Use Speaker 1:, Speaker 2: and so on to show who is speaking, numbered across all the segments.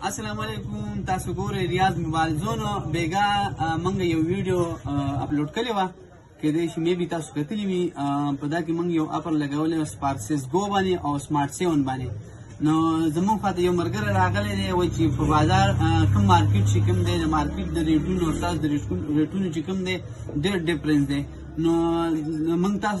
Speaker 1: السلام علیکم تاسو ګورئ ریاض موبایل زونو بیګا موږ یو ویډیو اپلوډ کړې وه کېدای شي مې بي تاسو کتلی وي په دا کې موږ یو اپر لګولی و سپارسیس ګو باندې او سمارټ سیون باندې نو زموږ خواته یو ملګری راغلی دی وایي چې په بازار کوم مارکیټ چې کوم دی د مارکیټ د ریټونو او ستاسو د ریټونو چې کوم دی ډېر ډفرنس دی نو موږ تاسو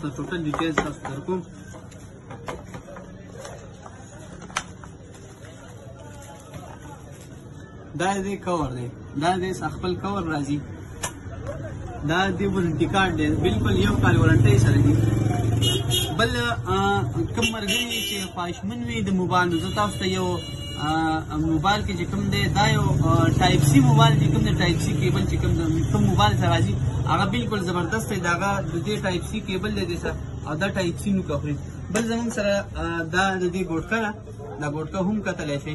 Speaker 1: ته ټوټل ډیټیلز تاسو ته درکوم دا دې کور دی دا دې خپل کور راځي دا دی ورنټی کارت دی بالکل یو کال ورنټی سره دی بل کوم مرګي چې خواهشمن وي د موبایل زه تاسو ته یو موبایل کې چې کوم دی دا یو ټایپ سی موبایل چې کوم دی ټایپ سی کیبل چې کوم کوم موبایل سره راځي هغه بالکل زبردست دی دا د دې ټایپ سی کیبل دی سره او دا ټایپ سی نو کوي بل زمون سره دا د دې ګوټکا دا ګوټکا هم کتلای شي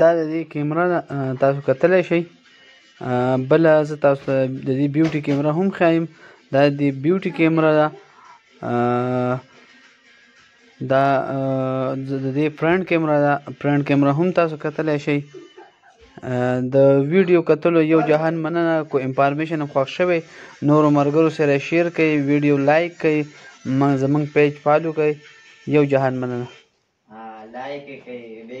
Speaker 1: دا د دې کیمره تاسو کتلی شئ بل زه تاسو ته د دې بیوټي کیمره هم ښایم دا د بیوټي کیمره ده دا د دې فرنټ کیمره ده فرنټ کیمره هم تاسو کتلی شئ د ویډیو کتلو یو جهان مننه کو انفارمیشن خوښ شوی نورو مرګرو سره شیر کړئ ویډیو لایک کړئ زمونږ پیج فالو کړئ یو جهان مننه
Speaker 2: لایک کړئ